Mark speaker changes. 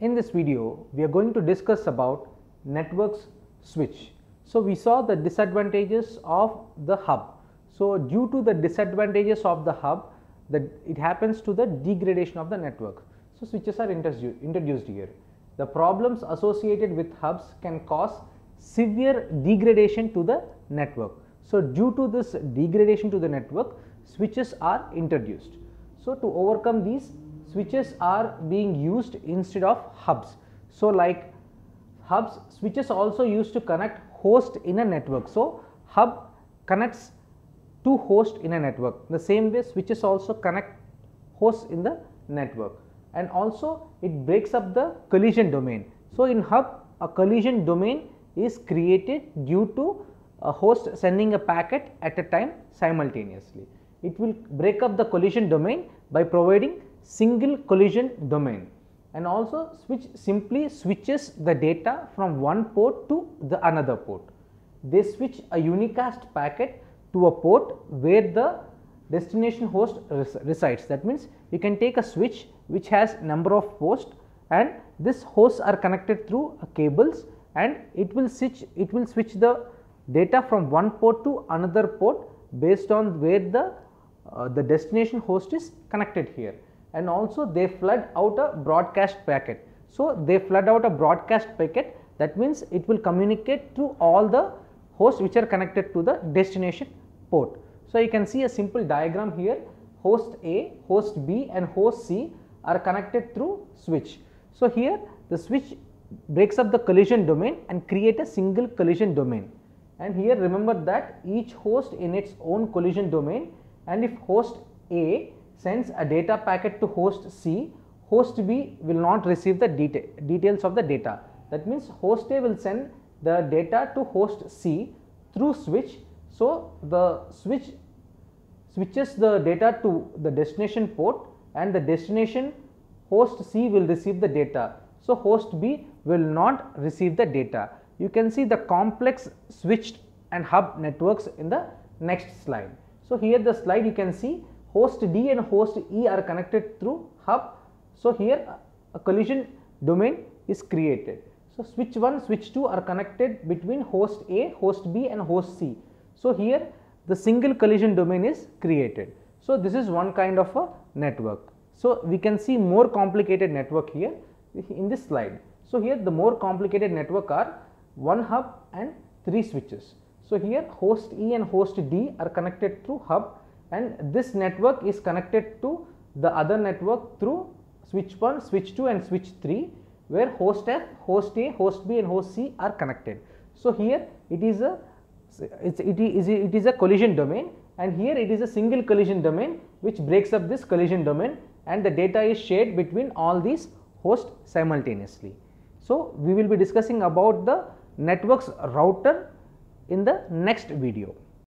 Speaker 1: In this video, we are going to discuss about networks switch. So, we saw the disadvantages of the hub. So, due to the disadvantages of the hub, that it happens to the degradation of the network. So, switches are introduced here. The problems associated with hubs can cause severe degradation to the network. So, due to this degradation to the network, switches are introduced. So, to overcome these, switches are being used instead of hubs. So, like hubs, switches also used to connect host in a network. So, hub connects two hosts in a network. The same way switches also connect hosts in the network and also it breaks up the collision domain. So, in hub a collision domain is created due to a host sending a packet at a time simultaneously. It will break up the collision domain by providing single collision domain and also switch simply switches the data from one port to the another port. They switch a unicast packet to a port where the destination host res resides. That means, you can take a switch which has number of posts and this hosts are connected through cables and it will switch it will switch the data from one port to another port based on where the uh, the destination host is connected here and also they flood out a broadcast packet. So, they flood out a broadcast packet that means it will communicate to all the hosts which are connected to the destination port. So, you can see a simple diagram here host A, host B and host C are connected through switch. So, here the switch breaks up the collision domain and create a single collision domain and here remember that each host in its own collision domain and if host A sends a data packet to host C, host B will not receive the deta details of the data. That means, host A will send the data to host C through switch so, the switch switches the data to the destination port and the destination host C will receive the data. So, host B will not receive the data. You can see the complex switched and hub networks in the next slide. So, here the slide you can see host D and host E are connected through hub. So, here a collision domain is created. So, switch 1, switch 2 are connected between host A, host B and host C. So, here the single collision domain is created. So, this is one kind of a network. So, we can see more complicated network here in this slide. So, here the more complicated network are one hub and three switches. So, here host E and host D are connected through hub and this network is connected to the other network through switch 1, switch 2 and switch 3 where host F, host A, host B and host C are connected. So, here it is a it's, it, is, it is a collision domain and here it is a single collision domain which breaks up this collision domain and the data is shared between all these hosts simultaneously. So, we will be discussing about the networks router in the next video.